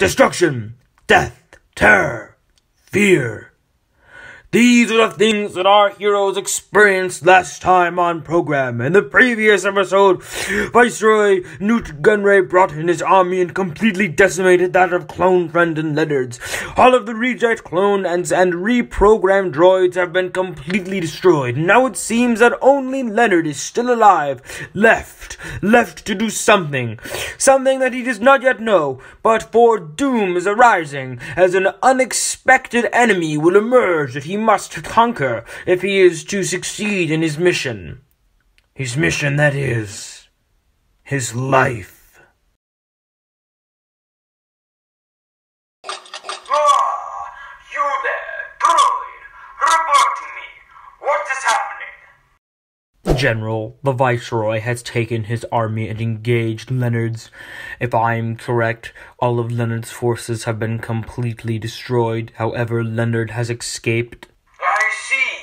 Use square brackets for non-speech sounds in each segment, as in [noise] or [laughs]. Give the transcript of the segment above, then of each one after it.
destruction, death, terror, fear. These are the things that our heroes experienced last time on program. In the previous episode, Viceroy Nute Gunray brought in his army and completely decimated that of Clone Friend and Leonard's. All of the reject clone and, and reprogrammed droids have been completely destroyed. Now it seems that only Leonard is still alive, left, left to do something. Something that he does not yet know, but for doom is arising, as an unexpected enemy will emerge that he must conquer if he is to succeed in his mission. His mission, that is, his life. General, the Viceroy has taken his army and engaged Leonard's. If I am correct, all of Leonard's forces have been completely destroyed. However, Leonard has escaped. I see.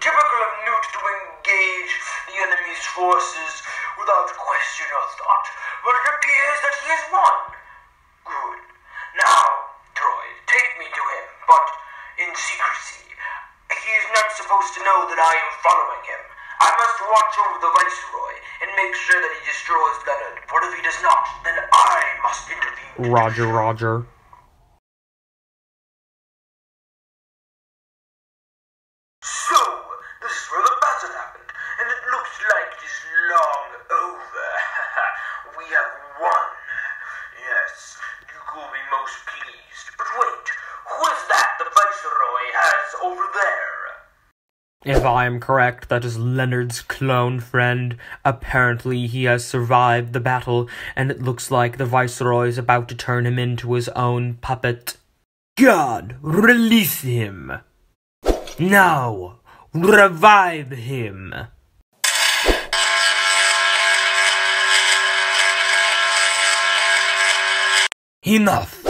Typical of Nute to engage enemy's forces without question or thought, but it appears that he has won. Good. Now, droid, take me to him, but in secrecy. He is not supposed to know that I am following him. I must watch over the Viceroy and make sure that he destroys Leonard, for if he does not, then I must intervene. Roger, Roger. So, this is where the battle happened, and it looks like it is long over. we have won. Yes, you will be most pleased. But wait, who is that the Viceroy has over there? If I am correct, that is Leonard's clone friend. Apparently, he has survived the battle, and it looks like the Viceroy is about to turn him into his own puppet. God, release him! Now, revive him! Enough!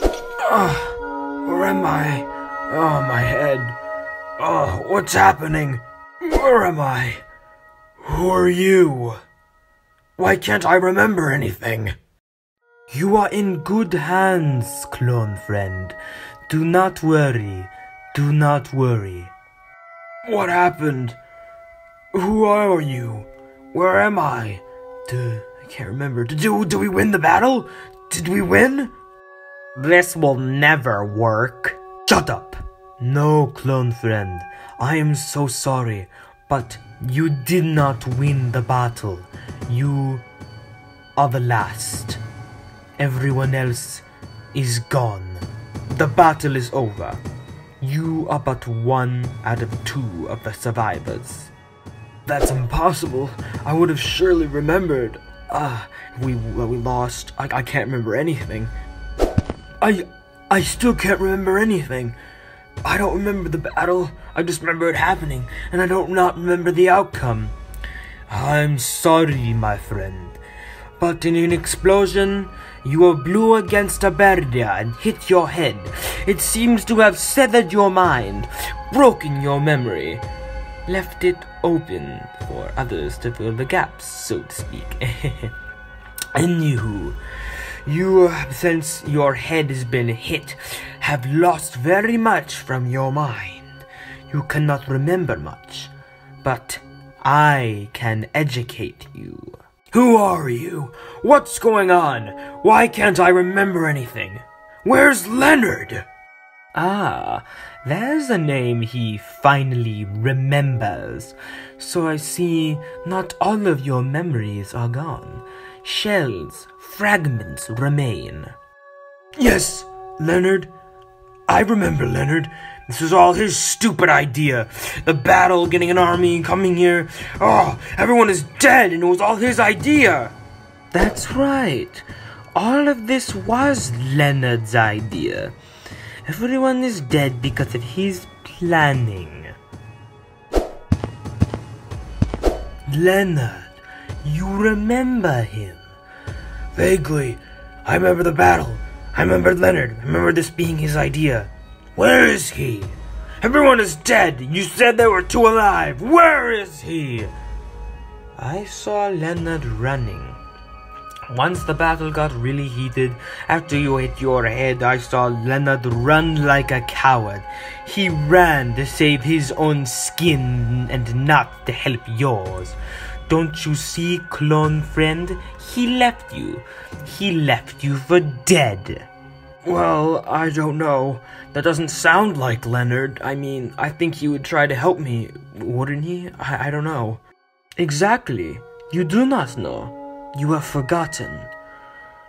Oh, where am I? Oh, my head. Oh, what's happening? Where am I? Who are you? Why can't I remember anything? You are in good hands, clone friend. Do not worry. Do not worry. What happened? Who are you? Where am I? I can't remember. Did did we win the battle? Did we win? This will never work. Shut up. No, clone friend. I am so sorry, but you did not win the battle. You are the last. Everyone else is gone. The battle is over. You are but one out of two of the survivors. That's impossible. I would have surely remembered. Ah, we we lost. I, I can't remember anything. I I still can't remember anything. I don't remember the battle. I just remember it happening, and I don't not remember the outcome. I'm sorry, my friend, but in an explosion, you were blew against a barrier and hit your head. It seems to have severed your mind, broken your memory, left it open for others to fill the gaps, so to speak. [laughs] Anywho, you, since your head has been hit, have lost very much from your mind. You cannot remember much, but I can educate you. Who are you? What's going on? Why can't I remember anything? Where's Leonard? Ah, there's a name he finally remembers. So I see not all of your memories are gone. Shells, fragments remain. Yes, Leonard. I remember Leonard. This was all his stupid idea. The battle, getting an army, coming here. Oh, everyone is dead, and it was all his idea. That's right. All of this was Leonard's idea. Everyone is dead because of his planning. Leonard, you remember him? Vaguely. I remember the battle. I remember Leonard. I remember this being his idea. Where is he? Everyone is dead. You said there were two alive. Where is he? I saw Leonard running. Once the battle got really heated, after you hit your head, I saw Leonard run like a coward. He ran to save his own skin and not to help yours. Don't you see, clone friend? He left you. He left you for dead. Well, I don't know. That doesn't sound like Leonard. I mean, I think he would try to help me, wouldn't he? I, I don't know. Exactly. You do not know. You have forgotten.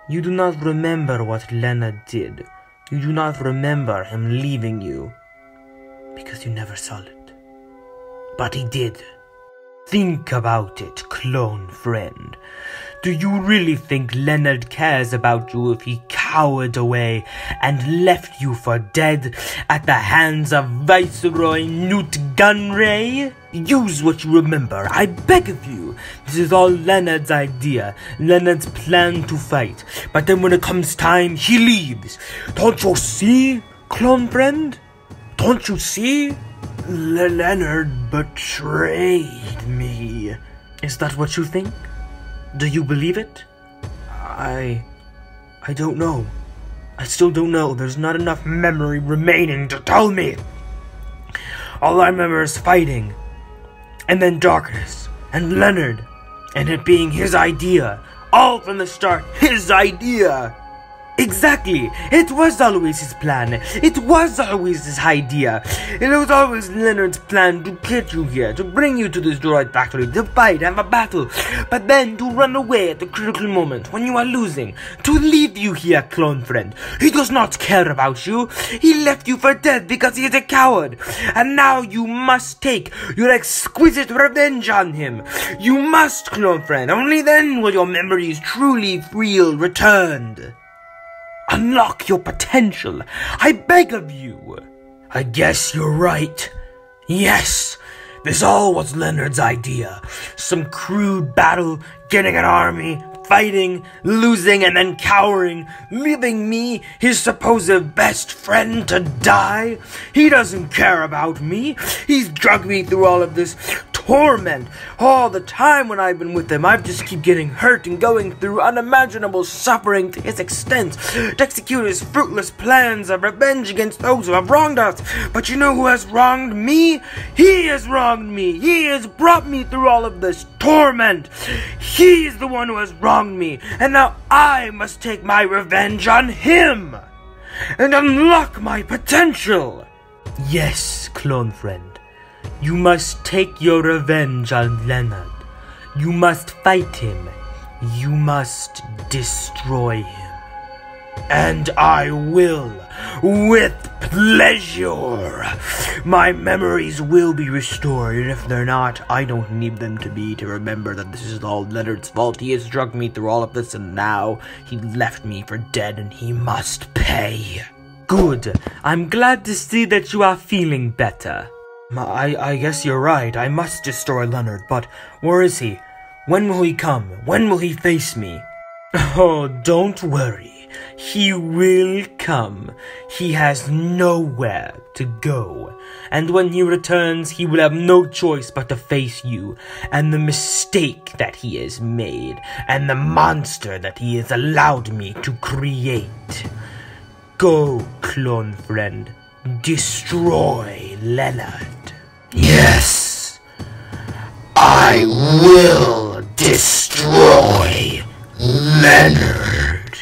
You do not remember what Leonard did. You do not remember him leaving you. Because you never saw it. But he did. Think about it, clone friend. Do you really think Leonard cares about you if he cowered away and left you for dead at the hands of Viceroy Nute Gunray? Use what you remember, I beg of you. This is all Leonard's idea, Leonard's plan to fight. But then when it comes time, he leaves. Don't you see, clone friend? Don't you see? Le Leonard betrayed me. Is that what you think? Do you believe it? I. I don't know. I still don't know. There's not enough memory remaining to tell me. All I remember is fighting, and then darkness, and Leonard, and it being his idea. All from the start, his idea. Exactly. It was always his plan. It was always his idea. It was always Leonard's plan to get you here, to bring you to this droid factory, to fight, have a battle, but then to run away at the critical moment when you are losing, to leave you here, clone friend. He does not care about you. He left you for dead because he is a coward. And now you must take your exquisite revenge on him. You must, clone friend. Only then will your memories truly feel returned. Unlock your potential. I beg of you. I guess you're right. Yes, this all was Leonard's idea. Some crude battle, getting an army, fighting, losing, and then cowering, leaving me, his supposed best friend, to die? He doesn't care about me. He's drugged me through all of this torment. All the time when I've been with him, I've just keep getting hurt and going through unimaginable suffering to his extent to execute his fruitless plans of revenge against those who have wronged us. But you know who has wronged me? He has wronged me. He has brought me through all of this torment. He's the one who has wronged me, and now I must take my revenge on him and unlock my potential. Yes, clone friend. You must take your revenge on Leonard. You must fight him. You must destroy him. And I will, with pleasure. My memories will be restored, and if they're not, I don't need them to be to remember that this is all Leonard's fault. He has drugged me through all of this, and now he left me for dead, and he must pay. Good. I'm glad to see that you are feeling better. I, I guess you're right. I must destroy Leonard, but where is he? When will he come? When will he face me? [laughs] Oh, don't worry. He will come. He has nowhere to go. And when he returns, he will have no choice but to face you, and the mistake that he has made, and the monster that he has allowed me to create. Go, clone friend. Destroy Leonard. Yes, I will destroy Leonard.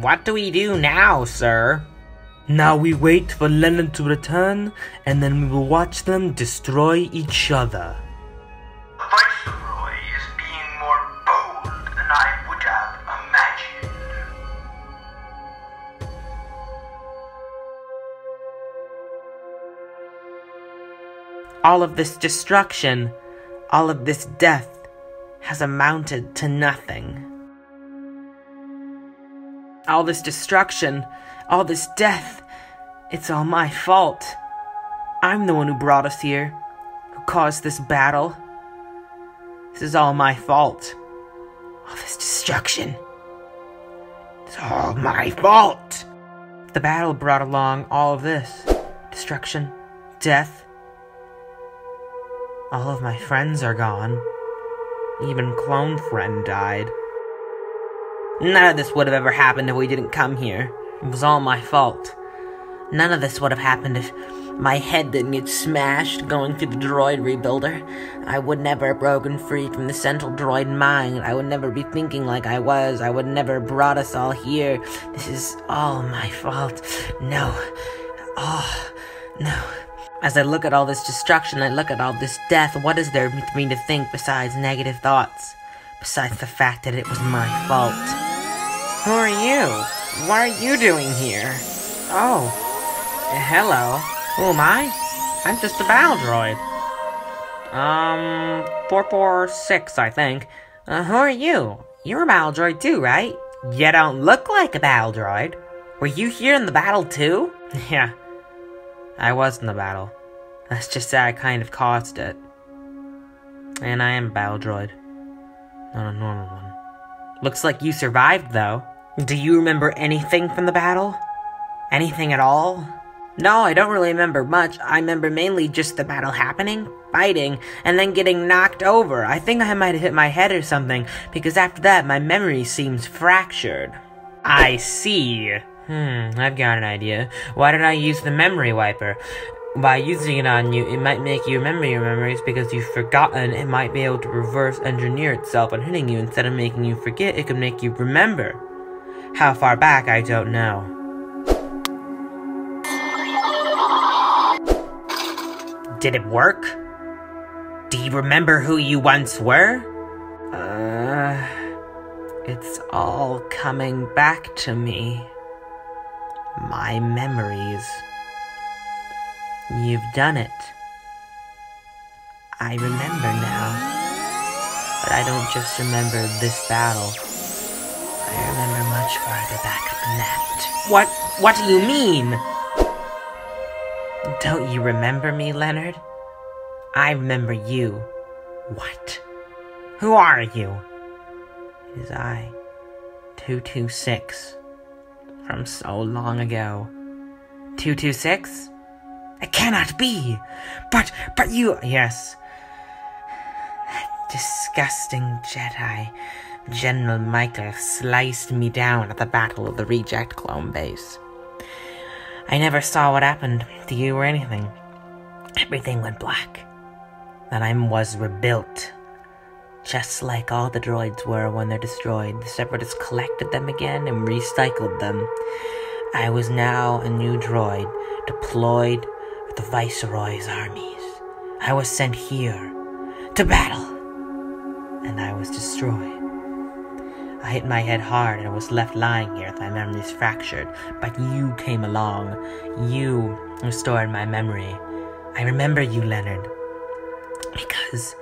What do we do now, sir? Now we wait for Leonard to return, and then we will watch them destroy each other. All of this destruction, all of this death has amounted to nothing. All this destruction, all this death, it's all my fault. I'm the one who brought us here, who caused this battle. This is all my fault. All this destruction. It's all my fault. The battle brought along all of this. destruction, death. All of my friends are gone. Even clone friend died. None of this would have ever happened if we didn't come here. It was all my fault. None of this would have happened if my head didn't get smashed going through the droid rebuilder. I would never have broken free from the central droid mind. I would never be thinking like I was. I would never have brought us all here. This is all my fault. No. Oh, no. As I look at all this destruction, I look at all this death, what is there for me to think besides negative thoughts? Besides the fact that it was my fault. Who are you? What are you doing here? Oh. Hello. Who am I? I'm just a battle droid. Um, 446, I think. Uh, who are you? You're a battle droid too, right? You don't look like a battle droid. Were you here in the battle too? [laughs] yeah. I was in the battle. Let's just say I kind of caused it. And I am a battle droid. Not a normal one. Looks like you survived, though. Do you remember anything from the battle? Anything at all? No, I don't really remember much. I remember mainly just the battle happening, fighting, and then getting knocked over. I think I might have hit my head or something, because after that, my memory seems fractured. I see. Hmm, I've got an idea. Why did I use the memory wiper? By using it on you, it might make you remember your memories because you've forgotten. It might be able to reverse engineer itself on hitting you instead of making you forget. It could make you remember. How far back, I don't know. Did it work? Do you remember who you once were? Uh, it's all coming back to me. My memories. You've done it. I remember now. But I don't just remember this battle. I remember much farther back than that. What? What do you mean? Don't you remember me, Leonard? I remember you. What? Who are you? It is I, 226. From so long ago. 226? It cannot be! But, but you. Yes. That disgusting Jedi, General Michael, sliced me down at the Battle of the Reject Clone Base. I never saw what happened to you or anything. Everything went black. Then I was rebuilt. Just like all the droids were when they're destroyed, the Separatists collected them again and recycled them. I was now a new droid, deployed with the Viceroy's armies. I was sent here to battle, and I was destroyed. I hit my head hard and was left lying here with my memories fractured. But you came along. You restored my memory. I remember you, Leonard. Because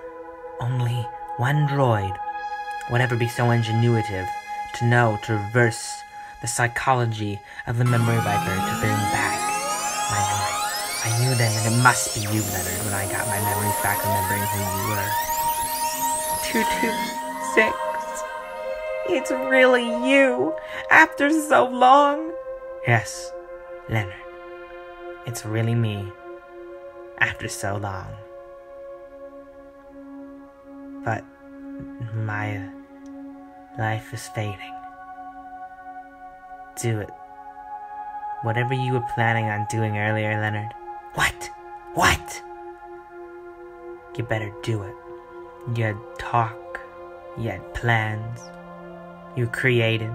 only one droid would ever be so ingenuitive to know to reverse the psychology of the memory wiper to bring back my memory. I knew then that it must be you, Leonard, when I got my memories back remembering who you were. Two, two, six. It's really you, after so long. Yes, Leonard. It's really me, after so long. But my life is fading. Do it. Whatever you were planning on doing earlier, Leonard. What? What? You better do it. You had talk. You had plans. You created.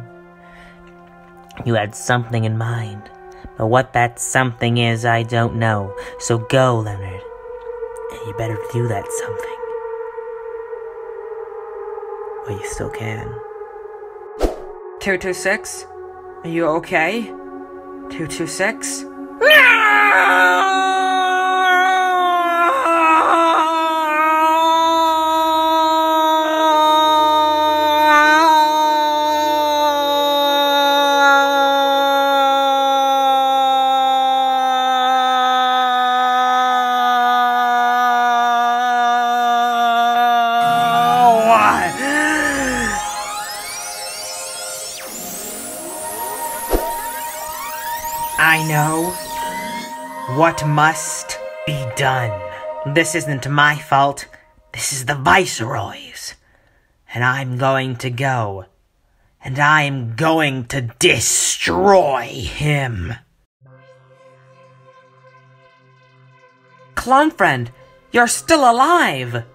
You had something in mind. But what that something is, I don't know. So go, Leonard. And you better do that something. Well, you still can. 226? Are you okay? 226? No! What must be done. This isn't my fault. This is the Viceroy's. And I'm going to go. And I'm going to destroy him. Clone friend, you're still alive.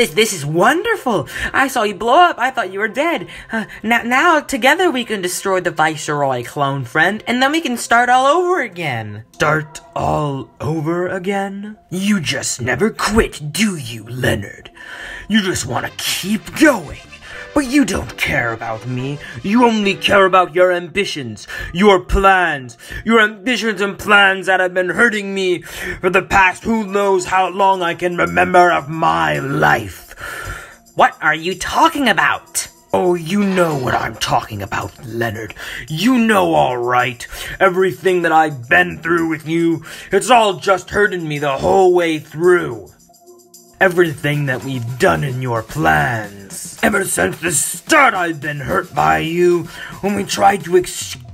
This this is wonderful. I saw you blow up. I thought you were dead. Uh, now now together we can destroy the Viceroy clone friend, and then we can start all over again. Start all over again? You just never quit, do you, Leonard? You just want to keep going. But you don't care about me. You only care about your ambitions, your plans, your ambitions and plans that have been hurting me for the past who knows how long I can remember of my life. What are you talking about? Oh, you know what I'm talking about, Leonard. You know all right. Everything that I've been through with you, it's all just hurting me the whole way through everything that we've done in your plans. Ever since the start, I've been hurt by you. When we tried to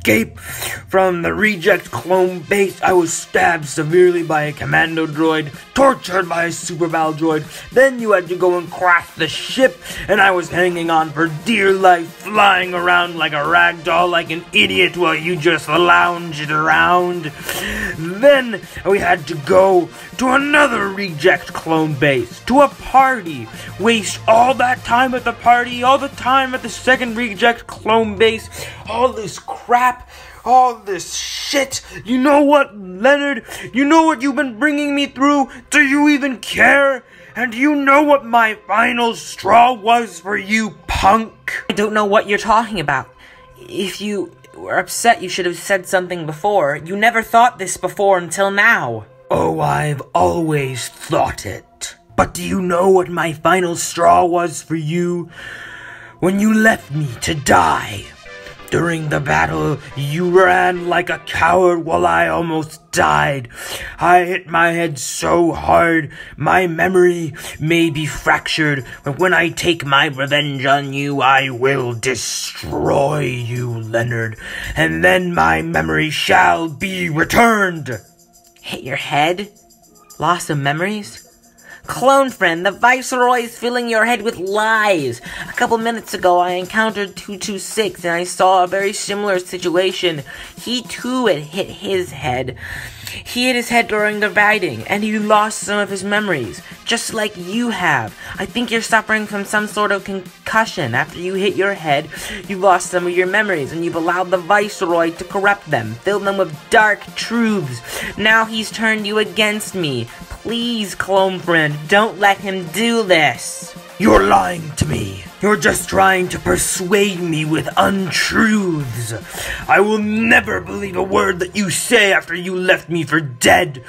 escape from the reject clone base, I was stabbed severely by a commando droid, tortured by a super battle droid. Then you had to go and crash the ship, and I was hanging on for dear life, flying around like a rag doll, like an idiot, while you just lounged around. Then we had to go to another reject clone base, to a party, waste all that time at the party, all the time at the second reject clone base, all this crap, all this shit. You know what, Leonard? You know what you've been bringing me through? Do you even care? And you know what my final straw was for you, punk? I don't know what you're talking about. If you were upset, you should have said something before. You never thought this before until now. Oh, I've always thought it. But do you know what my final straw was for you? When you left me to die. During the battle, you ran like a coward while I almost died. I hit my head so hard, my memory may be fractured, but when I take my revenge on you, I will destroy you, Leonard, and then my memory shall be returned. Hit your head? Loss of memories? Clone friend, the Viceroy is filling your head with lies. A couple minutes ago, I encountered 226 and I saw a very similar situation. He too had hit his head. He hit his head during the fighting, and he lost some of his memories, just like you have. I think you're suffering from some sort of concussion. After you hit your head, you lost some of your memories, and you've allowed the Viceroy to corrupt them, fill them with dark truths. Now he's turned you against me. Please, clone friend, don't let him do this. You're lying to me. You're just trying to persuade me with untruths. I will never believe a word that you say after you left me for dead.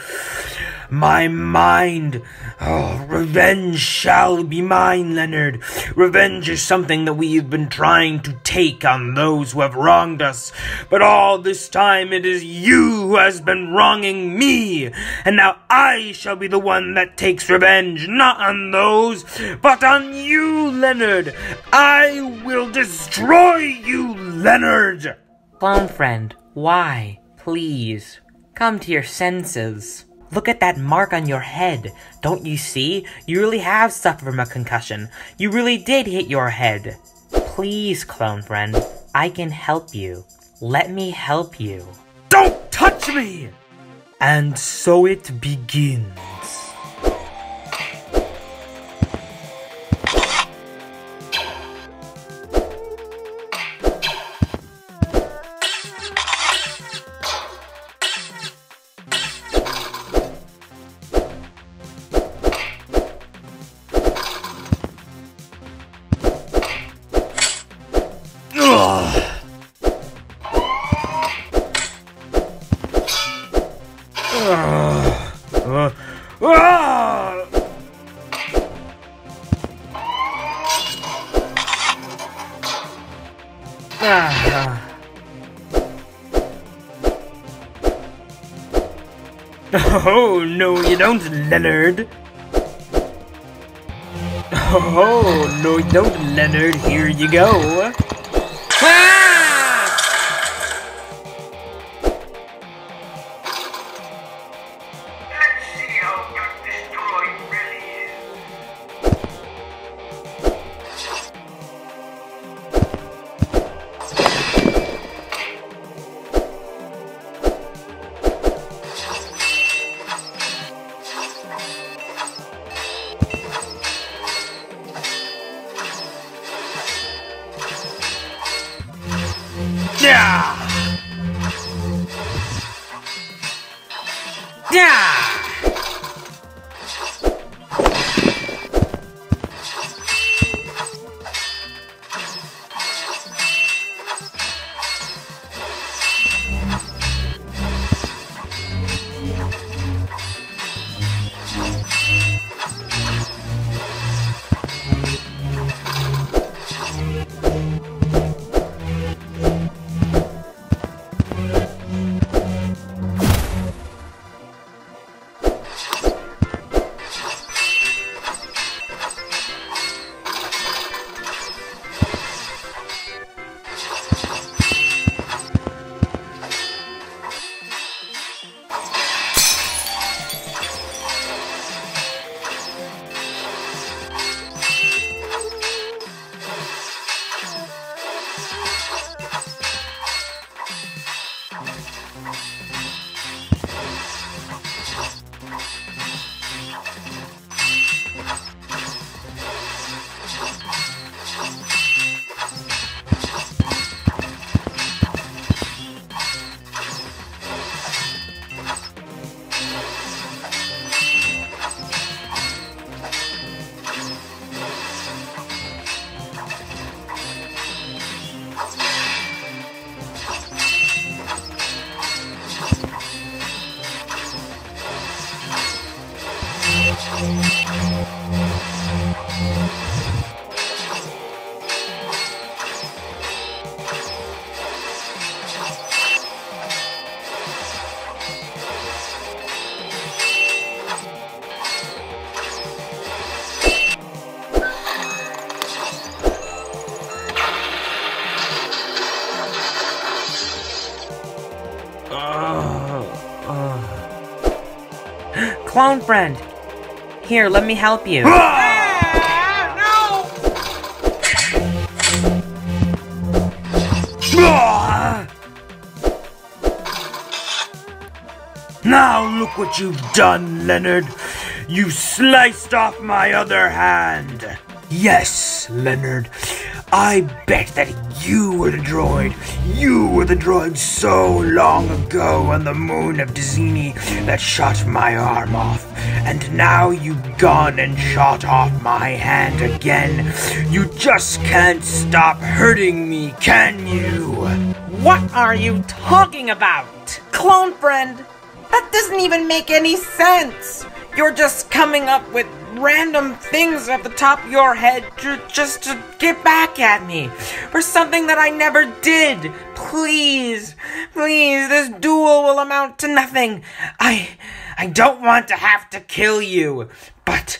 My mind. Oh, revenge shall be mine, Leonard. Revenge is something that we have been trying to take on those who have wronged us. But all this time it is you who has been wronging me. And now I shall be the one that takes revenge, not on those, but on you, Leonard. I will destroy you, Leonard. Clone friend, why? Please, come to your senses. Look at that mark on your head. Don't you see? You really have suffered from a concussion. You really did hit your head. Please, clone friend, I can help you. Let me help you. Don't touch me! And so it begins. Leonard. Clone friend! Here, let me help you. [laughs] Now look what you've done, Leonard. You sliced off my other hand. Yes, Leonard. I bet that you were the droid. You were the droid so long ago on the moon of Dizini that shot my arm off. And now you've gone and shot off my hand again. You just can't stop hurting me, can you? What are you talking about? Clone friend, that doesn't even make any sense. You're just coming up with random things off the top of your head to, just to get back at me for something that I never did. Please, please, this duel will amount to nothing. I, I don't want to have to kill you, but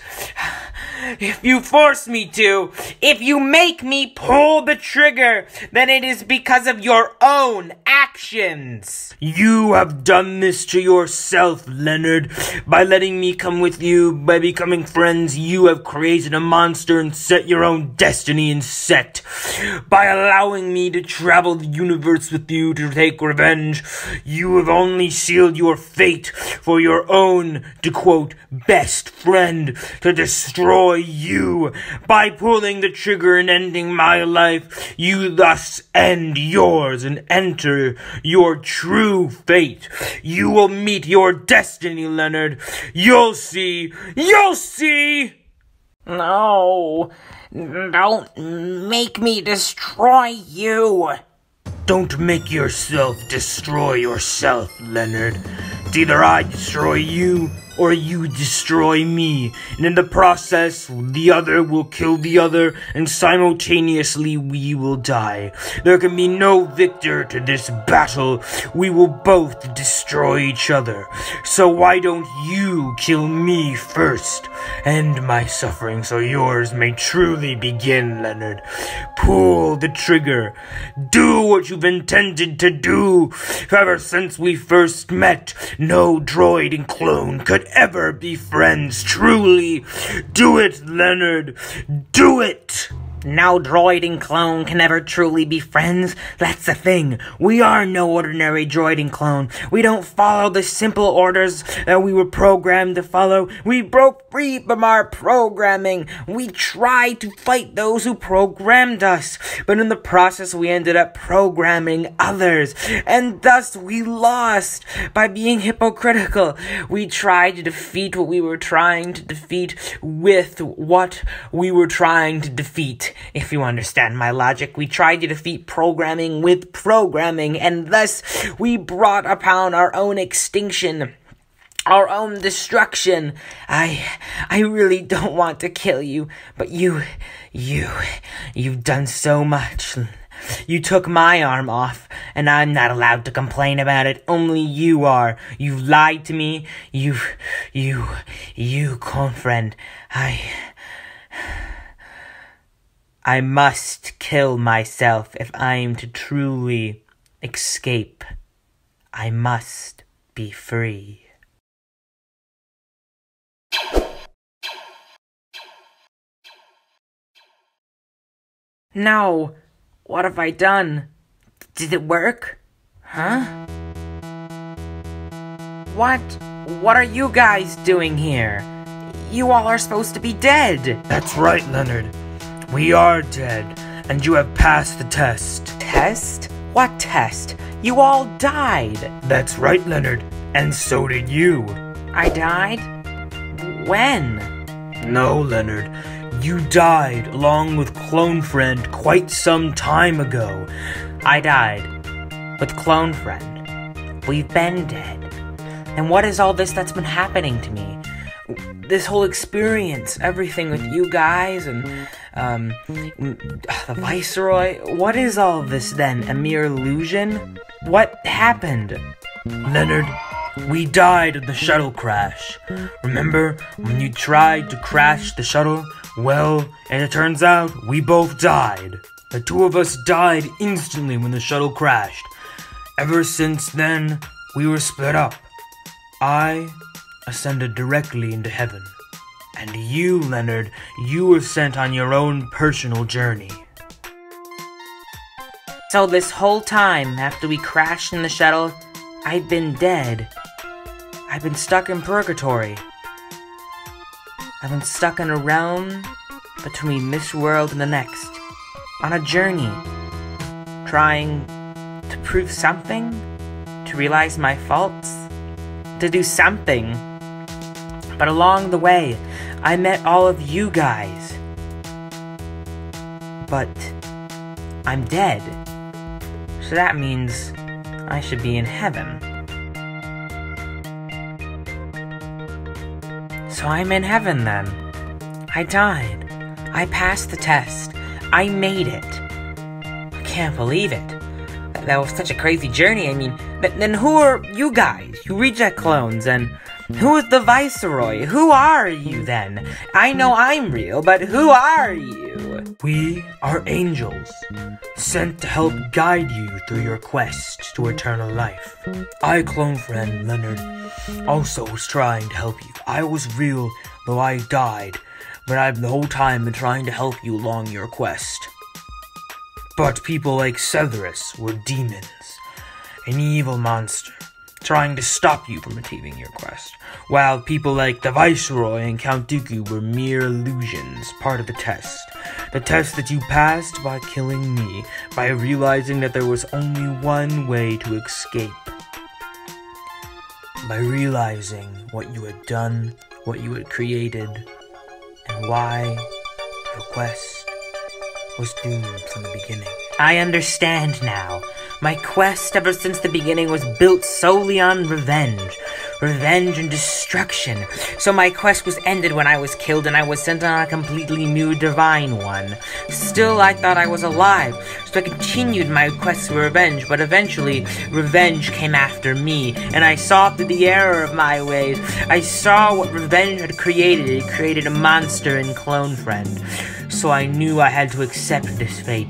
if you force me to, if you make me pull the trigger, then it is because of your own actions. You have done this to yourself, Leonard. By letting me come with you, by becoming friends, you have created a monster and set your own destiny in set. By allowing me to travel the universe with you to take revenge, you have only sealed your fate for your own, to quote, best friend, to destroy you. By pulling the trigger and ending my life, you thus end yours and enter your true fate. You will meet your destiny, Leonard. You'll see. You'll see. No, don't make me destroy you. Don't make yourself destroy yourself, Leonard. It's either I destroy you or you destroy me, and in the process, the other will kill the other, and simultaneously we will die. There can be no victor to this battle. We will both destroy each other. So why don't you kill me first? End my suffering so yours may truly begin, Leonard. Pull the trigger. Do what you've intended to do. Ever since we first met, no droid and clone could ever be friends, truly. Do it, Leonard. Do it! No droid and clone can never truly be friends. That's the thing. We are no ordinary droid and clone. We don't follow the simple orders that we were programmed to follow. We broke free from our programming. We tried to fight those who programmed us. But in the process, we ended up programming others. And thus we lost by being hypocritical. We tried to defeat what we were trying to defeat with what we were trying to defeat. If you understand my logic, we tried to defeat programming with programming, and thus we brought upon our own extinction our own destruction. I I really don't want to kill you, but you you you've done so much. You took my arm off, and I'm not allowed to complain about it. Only you are. You lied to me. You you you clone friend. I I must kill myself if I am to truly escape. I must be free. No, what have I done? Did it work? Huh? What? What are you guys doing here? You all are supposed to be dead. That's right, Leonard. We are dead, and you have passed the test. Test? What test? You all died. That's right, Leonard. And so did you. I died? When? No, Leonard. You died along with Clone Friend quite some time ago. I died with Clone Friend. We've been dead. And what is all this that's been happening to me? This whole experience, everything with you guys and um, the Viceroy. What is all this then? A mere illusion? What happened? Leonard, we died in the shuttle crash. Remember when you tried to crash the shuttle? Well, and it turns out we both died. The two of us died instantly when the shuttle crashed. Ever since then, we were split up. I ascended directly into heaven. And you, Leonard, you were sent on your own personal journey. So this whole time, after we crashed in the shuttle, I've been dead. I've been stuck in purgatory. I've been stuck in a realm between this world and the next, on a journey, trying to prove something, to realize my faults, to do something. But along the way, I met all of you guys. But I'm dead. So that means I should be in heaven. So I'm in heaven then. I died. I passed the test. I made it. I can't believe it. That was such a crazy journey. I mean, then who are you guys? You reject clones and who is the Viceroy? Who are you then? I know I'm real, but who are you? We are angels, sent to help guide you through your quest to eternal life. I, clone friend Leonard, also was trying to help you. I was real, though I died, but I've the whole time been trying to help you along your quest. But people like Grievous were demons, an evil monster trying to stop you from achieving your quest, while people like the Viceroy and Count Dooku were mere illusions, part of the test. The test that you passed by killing me, by realizing that there was only one way to escape. By realizing what you had done, what you had created, and why your quest was doomed from the beginning. I understand now. My quest ever since the beginning was built solely on revenge. Revenge and destruction. So my quest was ended when I was killed and I was sent on a completely new divine one. Still, I thought I was alive, so I continued my quest for revenge, but eventually, revenge came after me, and I saw through the error of my ways. I saw what revenge had created. It created a monster and clone friend. So I knew I had to accept this fate.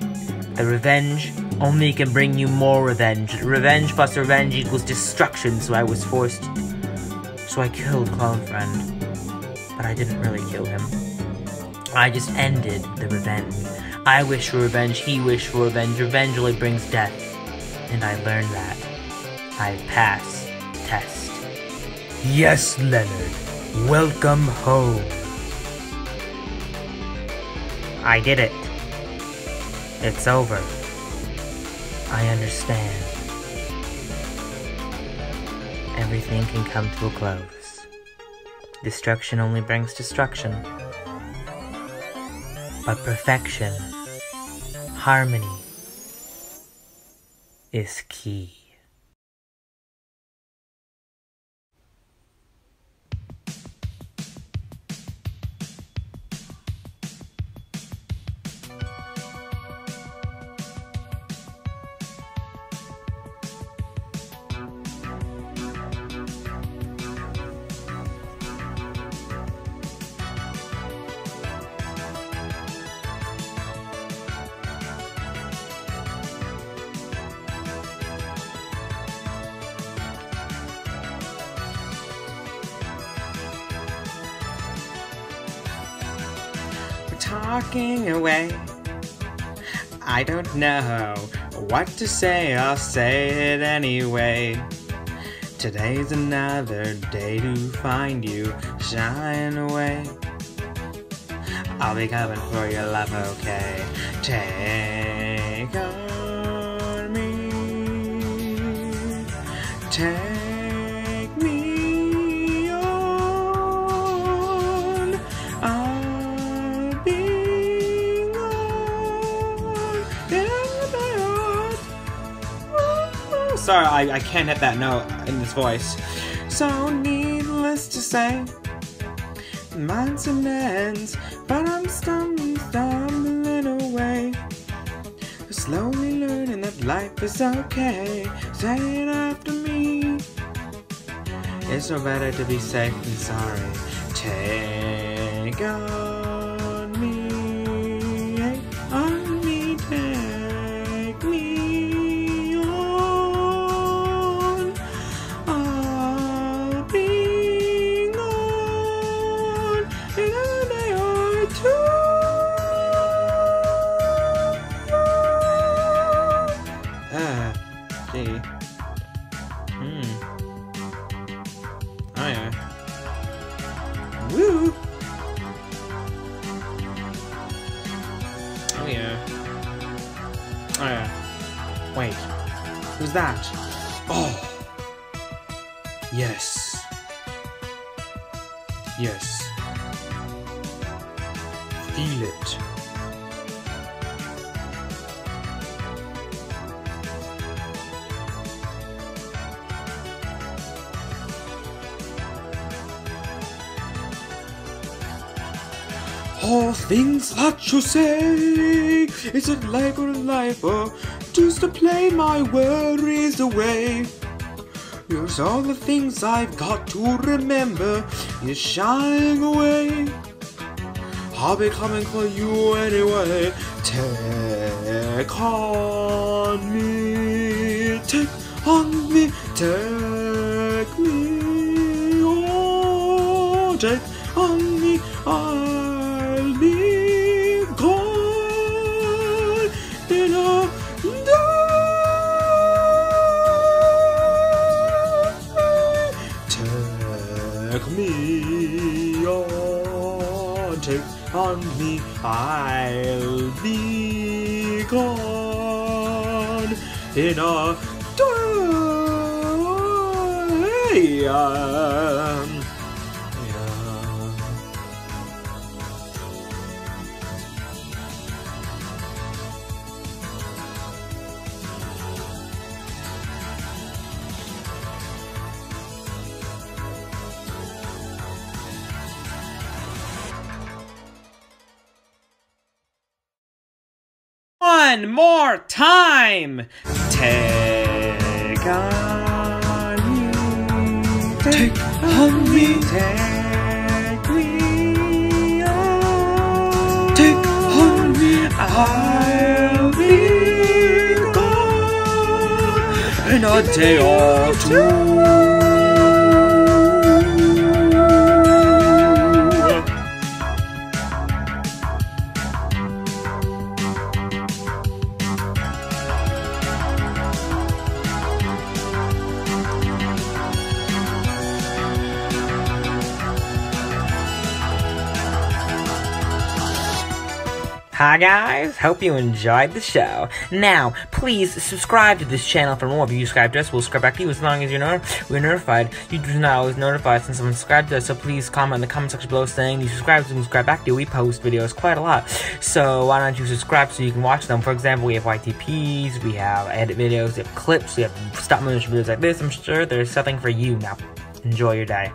The revenge only can bring you more revenge. Revenge plus revenge equals destruction, so I was forced. So I killed Clone Friend. But I didn't really kill him. I just ended the revenge. I wish for revenge, he wished for revenge. Revenge only brings death. And I learned that. I pass test. Yes, Leonard. Welcome home. I did it. It's over. I understand. Everything can come to a close. Destruction only brings destruction. But perfection, harmony, is key. Talking away. I don't know what to say, I'll say it anyway. Today's another day to find you shying away. I'll be coming for your love, okay? Take on me. Take Sorry, I, I can't hit that note in this voice. So needless to say, mine's and ends, but I'm stumbling, stumbling away. Slowly learning that life is okay. Say it after me. It's no better to be safe than sorry. Take on that you say, is it life or a life or just to play my worries away? Here's all the things I've got to remember is shying away. I'll be coming for you anyway. Take on me, take on me, take me oh, on, take I'll be gone in a day. One more time! Take on me. Take on me. Take me on. Take on me. I'll be gone in a day or two. Hi guys, hope you enjoyed the show. Now, please subscribe to this channel for more. If you subscribe to us, we'll subscribe back to you as long as you're not we're notified. You do not always notified since someone subscribed to us, so please comment in the comment section below saying you subscribe so subscribe back to you. We post videos quite a lot. So why don't you subscribe so you can watch them? For example, we have YTPs, we have edit videos, we have clips, we have stop motion videos like this. I'm sure there's something for you now. Enjoy your day.